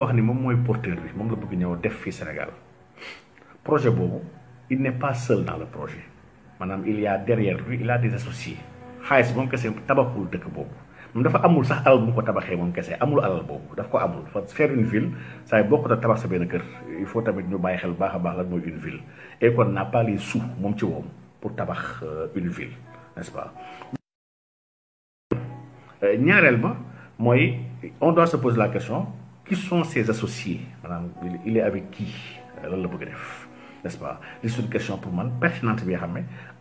wax ni moom mooy porteur bi moom la projet boobu il n'est pas seul dans le projet. Il y a derrière lui il a des associés. Xaalis moom kese tabaxul dëkk boobu. Moom dafa amul sax alal bu mu ko tabaxee moom kese amul alal boobu daf ko amul. Fa faire une ville saa yi bokkut a tabax sa benn kër il faut tamit ñu bàyyi xel baax a une ville. Et qu'on n'a pas les pour tabax une ville n'est-ce pas? Ñaareel ba mooy on doit se poser la question qui sont ses associés? Maanaam il est avec qui? Lan la n'est-ce pas? Pour man pertinente bi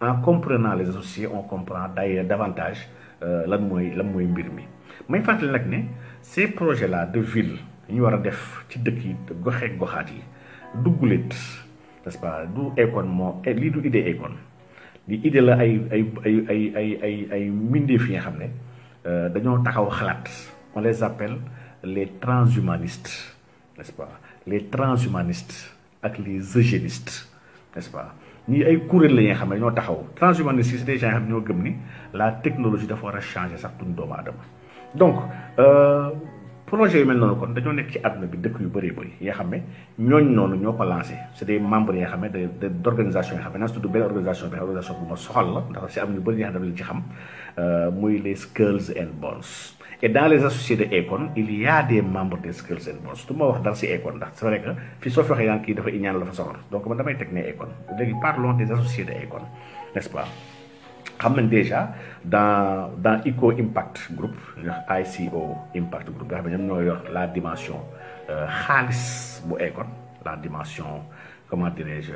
en comprenant les associés on comprend d'ailleurs davantage lan mooy lan mooy mbir mi. Ces projets là de ville ñu def ci dëkk yi goxaat yi n'est-ce pas? Du moo lii du idée li idée la ay ay ay ay ay ay yi nga xam ne dañoo taxaw xalaat. On les appelle les transhumanistes n'est-ce pas? Les transhumanistes ak les eugénistes n'est-ce pas? Ñii ay la transhumanistes c'est des gens xam ñoo gëm ni la technologie dafa war a changer sax duñ doomu donc projet yu mel noonu kon dañoo nekk ci àdduna lancé. C'est des membres nga xam ne de d'organisation nga xam ne naa tudd benn organisation organisation bu xam muy les Skulls and Bones et dans les associés de Akon il y a des membres des Skulls and ma wax dara si Akon ndax c'est vrai que fii soo fi waxee yaa kii dafa iñaan la fa soxor donc damay teg ne Akon léegi parlons des associés de Akon n'est-ce pas? Nañ déjà dans dans ICO Impact Group ICO Impact Group ñoo yor la dimension xaalis bu Akon la dimension comment dirais-je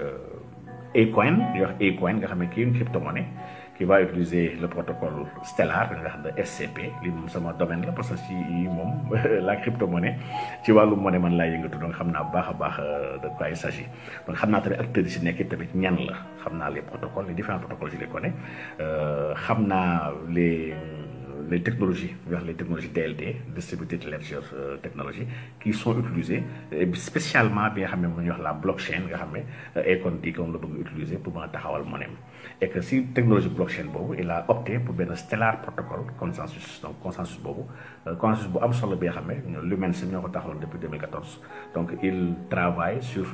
nga xam ne kii une crypto-monnaie qui va utiliser le protocole Stellar nga xam ne SCP lii moom sama domaine la parce que ci moom la crypto-monnaie ci wàllu monnaie laa yëngatu donc xam naa baax a baax de quoi il s'agit. Donc xam naa tamit acteurs yi si nekk tamit ñan la xam naa les protocoles les différents protocoles je les connais. Xam naa les les technologies wax les technologies DLT distributed ledger technology qui sont utilisées spécialement bi nga xam ne mu ñuy wax la blockchain nga xam ne Akon di comme la bëgg utiliser pour mën a taxawal monnaie et que si technologie blockchain il a opté pour benn stellar protocole consensus donc consensus boobu consensus Lumens ñoo ko taxawal depuis 2014 donc il travaille sur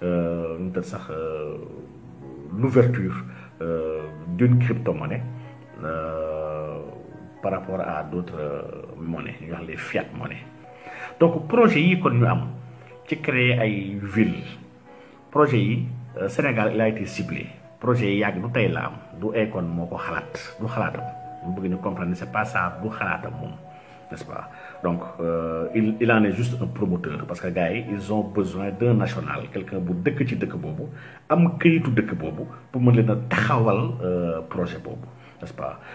tëdd sax l'ouverture d'une crypto-monnaie par rapport à d'autres monnaies ñu wax les fiat monnaies. Donc projet yi kon ñu am ci créer ay villes. Projet yi Sénégal il a été ciblé. Projet yi yàgg du tey la am. Du Akon moo ko xalaat. Du xalaatam. Mu bëgg ñu comprendre c'est pas ça du xalaatam n'est-ce pas? Donc il il en est juste un promoteur parce que gars ils ont besoin d'un national quelqu'un bu dëkk ci dëkk boobu am këyitu dëkk boobu pour mën leen a projet boobu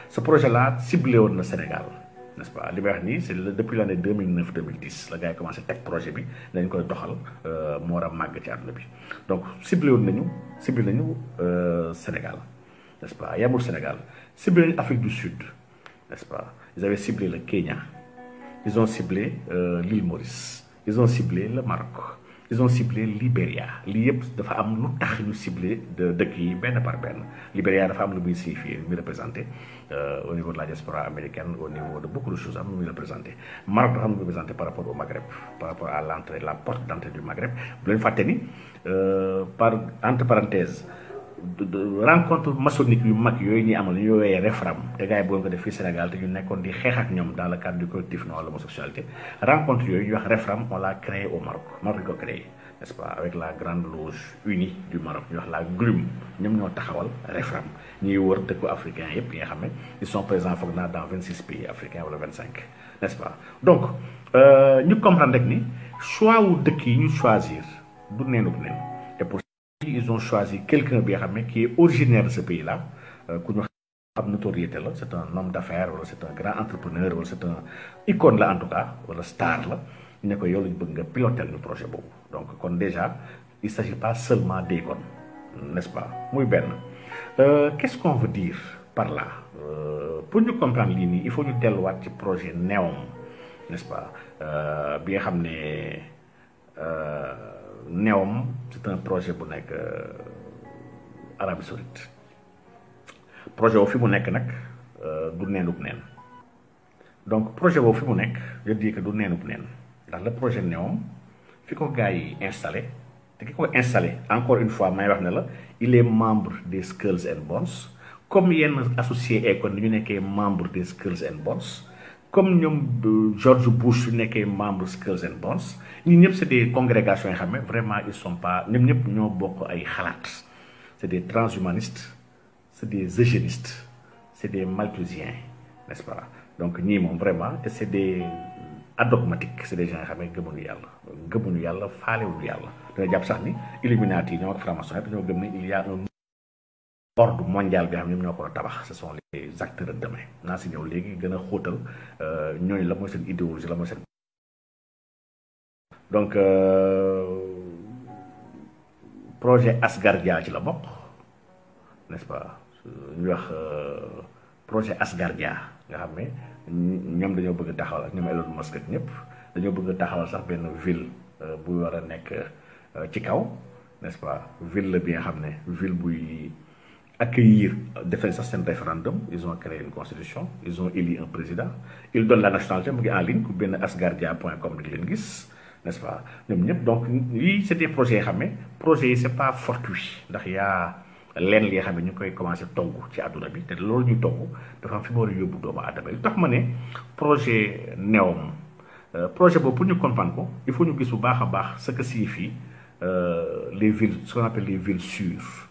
ce projet-là ciblé woon na Sénégal n'est-ce c'est depuis l'année 2009 2010 la gars yi commencé teg projet bi dañ a bi. Donc ciblé woon nañu ciblé nañu Sénégal n'est-ce pas? Sénégal. Ciblé nañu Afrique du Sud ils avaient ciblé le Kenya. Ils ont ciblé l'île Maurice. Ils ont ciblé le Maroc ils ont ciblé Libéria lii yëpp dafa am lu tax ñu ciblé dëkk yi par benn. Libéria dafa am lu muy signifier muy représenté au niveau de la diaspora américaine au niveau de beaucoup de choses am lu muy représenté. Maroc dafa am lu par rapport au Maghreb par rapport à l'entrée la porte d'entrée du Maghreb. Bu leen fàtte ni par entre parenthèses rencontre maçonnique yu mag yooyu ñuy amal ñu yooyee refram te gars yi bëggoon ko def fii Sénégal te ñu nekkoon di xeex ak ñoom dans le cadre du collectif non à l'homosexualité rencontre yooyu ñu wax refram on l'a créé au Maroc. Maroc ko créé n'est-ce pas? Avec la grande loge unie du Maroc ñu wax la GLUM ñoom ñoo taxawal refram ñuy wër dëkku africain yëpp yi nga xam ne ils sont présents foog naa dans vingt six pays africains wala vingt cinq n'est-ce pas? Donc ñu comprendre rek ni choix wu dëkk yi ñu choisir du neenub neen et pour ils ont choisi quelqu'un qui est originaire de ce pays-là la c'est un homme d'affaires c'est un grand entrepreneur c'est un icône la en tout cas wala star ne ko yow nga piloter ñu projet donc déjà il s'agit pas seulement d'Akon n'est-ce pas? Muy benn. Qu'est-ce qu'on veut dire par là? Pour ñu comprendre il faut ñu delluwaat ci projet NEOM n'est-ce pas? Ne NEOM c'est un projet bu nekk Arabie Saoudite. Projet boobu fi mu nekk nag du neenub neen. Donc projet boobu fi je dis que du neenub neen. Le projet NEOM fi ko gars yi installé te ki ko installé encore une fois il est membre des Skulls and Bones. Comme yenn associé Akon ni ñu nekkee membre des Skulls and Bones comme ñoom George Bush nekkee membre Skulls and Bones ñi ñëpp c'est des congrégations ne vraiment ils sont pas ñoom ñëpp ñoo bokk ay xalaat. C'est des transhumanistes c'est des eugénistes c'est des malthusiens n'est-ce pas? Donc ñii moom vraiment et c'est des adogmatiques c'est des gens yoo xam ne gëmuñu yàlla gëmuñu yàlla faalewuñu yàlla. Jàpp sax ni Illuminati yi ñoo ak franc-maçon dañoo gëm ni il y a un ordre mondial bi xam ñoom ñoo ko tabax ce sont les acteurs de demain. Naa si ñëw léegi gën a xóotal ñooñu la mooy seen idéologie la mooy seen donc projet Asgardia ci la bokk n'est-ce pas? Ñu wax projet Asgardia nga xam ne ñoom dañoo bëgg taxawal ak ñoom Elon ñëpp dañoo bëgg taxawal sax benn ville bu war a nekk ci kaw n'est-ce pas? Ville bi nga xam ne ville buy accueillir def sax seen référendum. Ils ont créé une constitution. Ils ont élu un président. Ils donnent la nationalité en ligne ku benn asgardia point com di leen gis n'est-ce pas? Donc c'est des projets yoo xam ne projets yi c'est pas fortuit. Ndax yaa leen li nga xam ne commencé togg ci àdduna bi te loolu ñuy togg dafa am fi mu war a yóbbu doomu aadama li tax ma ne projet néom projet boobu pour ñu comprendre il faut ñu gis bu baax a baax ce que signifie les villes ce qu'on appelle les villes sûres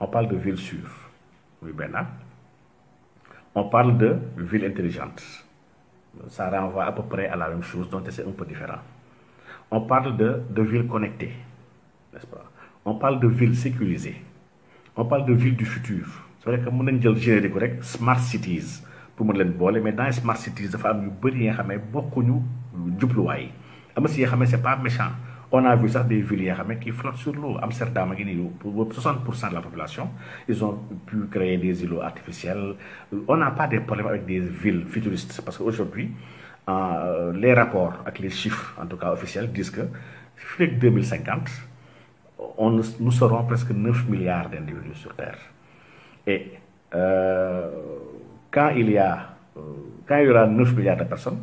on parle de ville sûre oui ben on parle de ville intelligente. Ça renvoie à peu près à la même chose donc c'est un peu différent. On parle de de ville connectée n'est-ce pas? On parle de ville sécurisée. On parle de ville du futur. C'est vrai que nañ jël générique rek smart cities pour leen boole mais dans smart cities dafa am yu bëri yi nga xam ne bokkuñu jubluwaay am si yoo xam ne c'est pas méchant on a vu sax des villes qui flottent sur l'eau. Amsterdam pour 60 pour cent de la population. Ils ont pu créer des îlots artificiels. On n'a pas de problème avec des villes futuristes parce que aujourd'hui euh, les rapports avec les chiffres en tout cas officiels disent que fii 2050 on nous serons presque 9 milliards d'individus sur Terre. Et euh, quand il y a euh, quand il y aura 9 milliards de personnes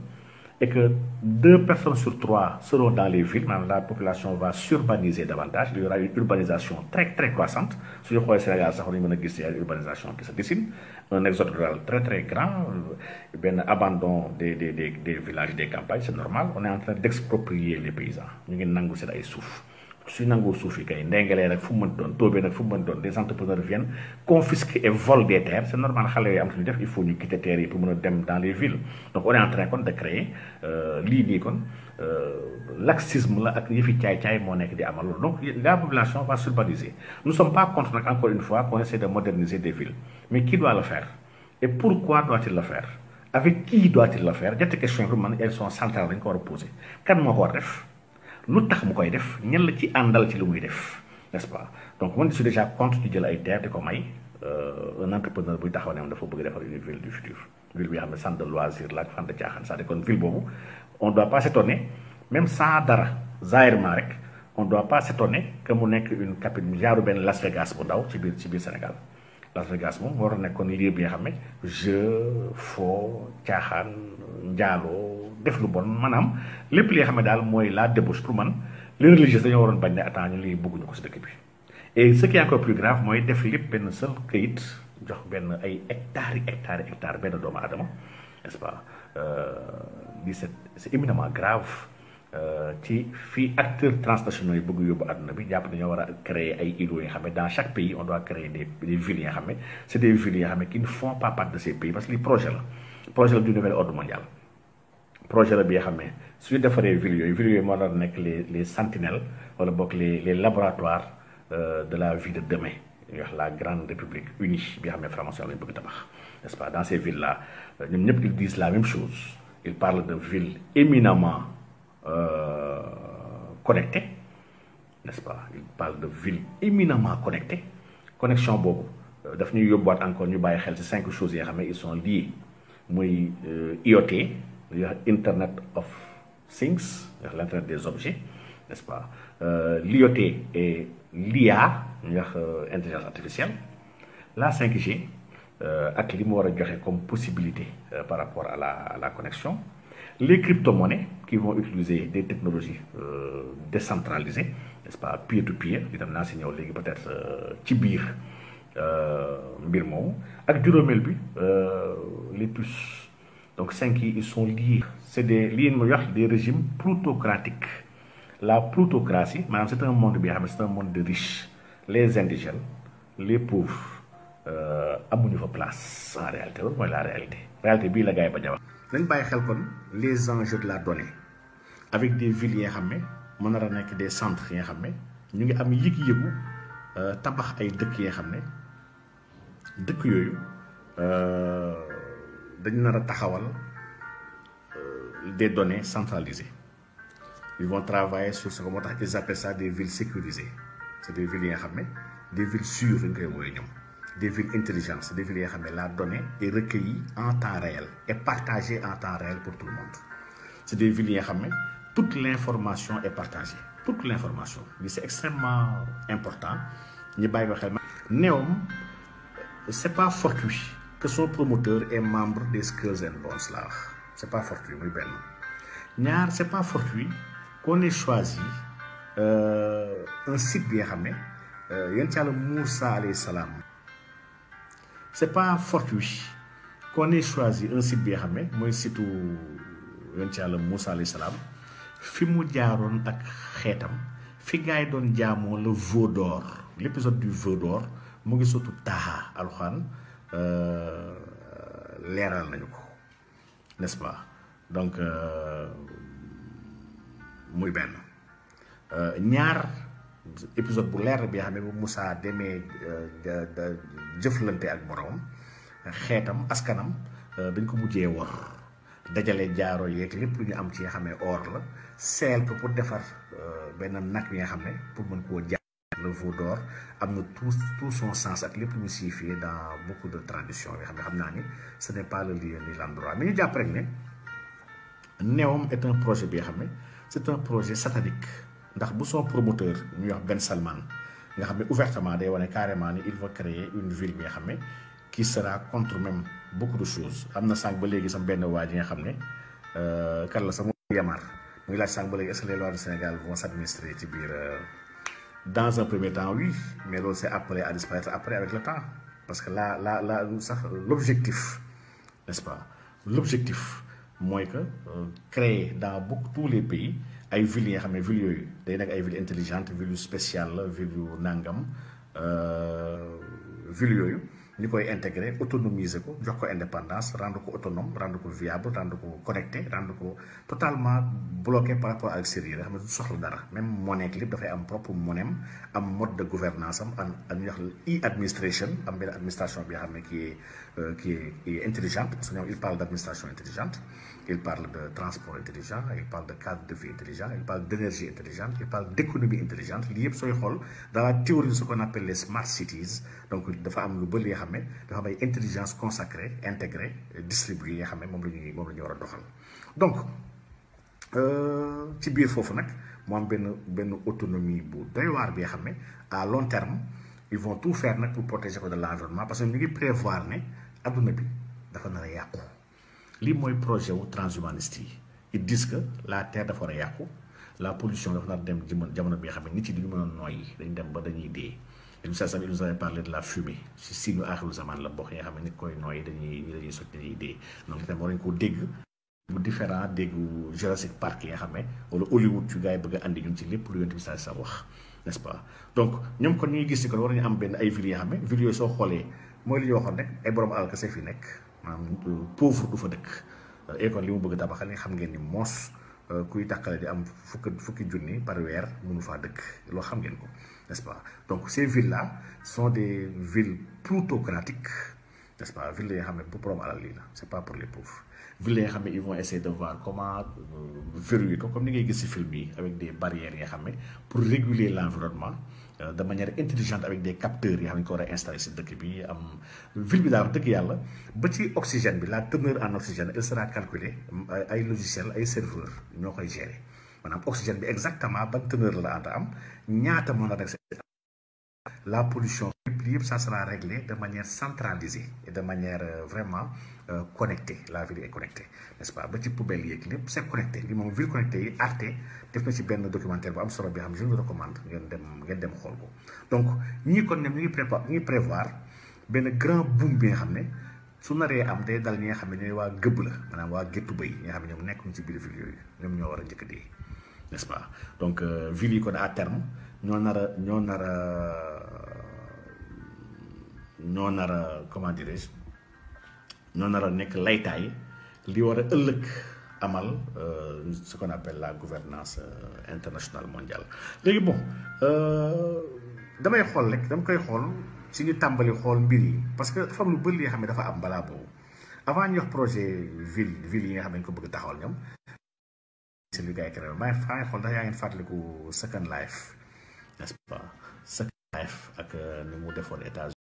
et que deux personnes sur trois seront dans les villes, la population va surbaniser davantage, il y aura une urbanisation très très croissante. Si je crois que c'est une urbanisation qui se dessine, un exode rural très très grand, un abandon des, des, des, villages, des campagnes, c'est normal. On est en train d'exproprier les paysans. Nous avons des souffles. su nangoo suuf yi kay ndengalee nag fu mu mën doon toobee nag fu mu mën doon des entrepreneurs viennent confisquer et volent des terres. C'est normal xale il faut ñu quitter terres pour mën a dans les villes. Donc on est en train de créer lii nii kon laxisme la ak yëfi caay-caay donc la population va s'urbaniser. Nous sommes pas contre encore une fois qu'on essaie de moderniser des villes. Mais qui doit le faire? Et pourquoi doit-il le faire? Avec qui doit-il le faire? Ñetti question pour man elles sont centrales dañ ko war a poser. Kan lu tax mu koy def pas? Donc je suis déjà may un entrepreneur taxaw ne dafa bëgg une ville du futur ville bi de de on doit pas pas s'étonner que mu nekk une capitale genre benn Las Vegas bu ndaw ci Sénégal def lu bon maanaam lépp li nga xam ne daal mooy la débauche pour man les religieux dañoo waroon bañ ne attends ñu ko si dëkk bi. Et ce qui encore plus grave mooy def lépp benn seul këyit jox benn ay hectares yi hectares yi hectares benn doomu aadama n'est-ce pas? Lii c'est c'est éminemment grave ci fii acteurs transnationaux yi bëgg yóbbu àdduna bi jàpp dañoo war a créer ay îlots yi nga xam ne dans chaque pays on doit créer des des yi nga c'est des villes yi nga qui ne mondial. Projet la bi nga xam ne suñu defaree villes yooyu villes yooyu moo les les sentinelles wala bokk les les laboratoires de la vie de demain. Ñuy wax la grande république unie bi nga xam ne franc-maçon lañu bëgg tabax n'est-ce pas? Dans ces villes là ñoom ñëpp ils disent la même chose. Ils parlent de villes éminemment euh, connectées n'est-ce pas? Ils parlent de villes éminemment connectées. Connexion boobu daf ñuy yóbbuwaat encore ñu bàyyi xel ci cinq choses yi nga xam ils sont liés muy IoT ñuy wax Internet of Things l'internet des objets n'est-ce pas? Euh, l'IoT et l'IA ñuy wax intelligence artificielle. La 5G ak li mu comme possibilité par rapport à la connexion. Les crypto-monnaies qui vont utiliser des technologies euh, décentralisées n'est-ce pas? Peer to peer di dem naa si peut-être ci biir mbir moomu. Les puces donc cinq ils sont liés. C'est des des régimes plutocratiques. La plutocratie c'est un monde de riches. Les indigènes les pauvres amuñu fa place. En réalité loolu mooy la réalité. Réalité bii la gars les enjeux de la donnée. Avec des villes yi nga des centres yi nga xam yëg-yëgu dëkk yi dañu nar a taxawal des données centralisées. Ils vont travailler sur ce que moo tax ils appellent ça des villes sécurisées. C'est des villes yi des villes sûres dañ des villes intelligentes c'est des villes yi nga xam la donnée est recueillie en temps réel et partagée en temps réel pour tout le monde. C'est des villes yi nga xam ne toute l'information est partagée. Toute l'information. Li c'est extrêmement important. Ñu bàyyi ko pas fortuit que son promoteur est membre des Skulls and Bones là. C'est pas fortuit muy benn ñaar c'est pas fortuit qu'on ait choisi euh, un site bi Yàlla Moussa alayhi salaam. C'est pas fortuit qu'on ait choisi un site bi nga xam ne mooy Yàlla Moussa alayhi salaam. Fi mu le veau d'or l'épisode du veau d'or leeral nañu ko n'est-ce donc muy benn. Ñaar épisode bu leer bi xam ne bu Moussa demee jëflante ak boroom xeetam askanam dañ ko mujjee wax dajale jaaro yeeg lépp lu ñu am ci nga xam ne or la seel ko pour defar benn nag yi nga xam ne pour mën koo jaay le veau d'or am na tout son sens dans beaucoup de traditions ce n'est pas le lieu ni l'endroit. Mais ñu jàpp rek ne Neom est un projet bi c'est un projet satanique. Ndax bu son promoteur Ben Salman il va créer une ville bi qui sera contre même beaucoup de choses. Que les lois du Sénégal vont s'administrer dans un premier temps oui mais loolu c'est appelé à disparaître après avec le temps. Parce que là là là l'objectif n'est-ce pas? L'objectif mooy que créer dans beaucoup tous les pays ay villes yi nga xam ne villes yooyu villes intelligentes villes spéciales villes nangam villes ñu koy intégrer autonomiser ko jox ko indépendance rendre ko autonome rendre ko viable rendre ko connecté rendre ko totalement bloqué par rapport ak extérieur nga xam ne du soxla dara. Même monnaie lépp dafay am propre monnaie am mode de gouvernance am am am ñuy wax e-administration am benn administration bi nga xam ne qui est est qui est intelligente parce que ñoom il parle d'administration intelligente. Il parle de transport intelligent il parle de cadre de vie intelligent il parle d'énergie intelligente il parle d'économie intelligente. Yëpp sooy xool dans la théorie de ce qu'on appelle les smart cities donc dafa am lu bëri yoo xam ne dafa am ay intelligence consacrée intégrée distribuée a donc ci biir foofu nag mu am benn benn autonomie à long terme ils vont tout faire pour protéger l'environnement parce que ñu ngi prévoir ne adduna bi a lii mooy projet wu transhumaniste yi. Ils disent que la terre dafa war la pollution dafa nar dem jamono bi nga xam ne nit yi duñu mën dañ dem ba dañuy dee. Il nous parlé de la fumée. Si si ñu la bokk yi nga koy noyyi dañuy dañuy sot dañuy dee. Donc ko dégg bu différent déggu Jurassic Park yi nga wala Hollywood yu gars yi bëgg andi ñun ci lépp lu sa wax n'est-ce pas? Donc ñoom kon ñuy gis ni kon war nañu am benn ay villes yoo xam ne villes yooyu soo li ñu waxoon rek ay borom fi pas? Donc ces villes là sont des villes plutocratiques c'est pas pour les pauvres. Villes ils vont essayer de voir comment verrouiller ko comme avec des barrières pour réguler l'environnement de manière intelligente avec des capteurs yi xam ne ko war ci dëkk bi am ville bi daal dëkk yàlla ba ci oxygène bi la teneur en oxygène elle sera calculée ay logiciel ay serveur ñoo koy gérer. Maanaam oxygène bi exactement ban teneur la anta am ñaata mën a nekk la pollution ça sera réglé de manière centralisée et de manière vraiment connectée. La ville est connectée n'est-ce pas? Ba ci c'est connecté. Ville connectée yi Arte def am je vous recommande ngeen dem donc prépa ñu grand boom bi nga nga ville n'est-ce pas? Donc ville à terme ñoo nar ñoo nar a ñoo nar a comment dirais-je ñoo nar a nekk laytaay li war a ëllëg amal ce qu'on appelle la gouvernance internationale mondiale. Léegi bon damay xool rek dama koy xool si ñu tàmbali xool mbir yi parce que dafa am lu bëri li xam ne dafa am balaa boobu. Avant ñu wax projet ville ville yi nga xam ne ñu ko bëgg taxawal ñoom c'est lu gars yi créé maa ngi xool ndax yaa ngeen fàttaliku Second Life. N'est-ce pas Second ak ni mu defoon États